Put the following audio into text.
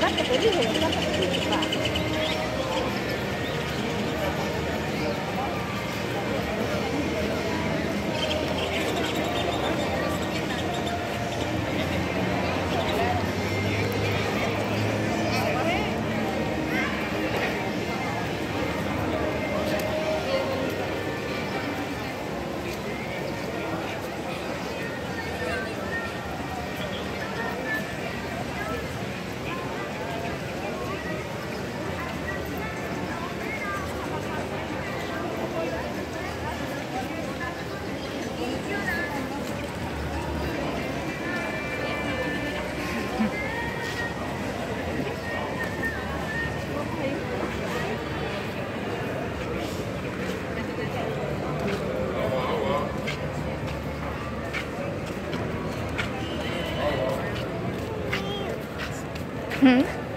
三个独立的，三个独立是吧？Hmm?